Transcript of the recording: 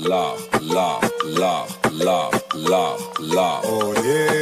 love, love, love, love, love, love. Oh yeah.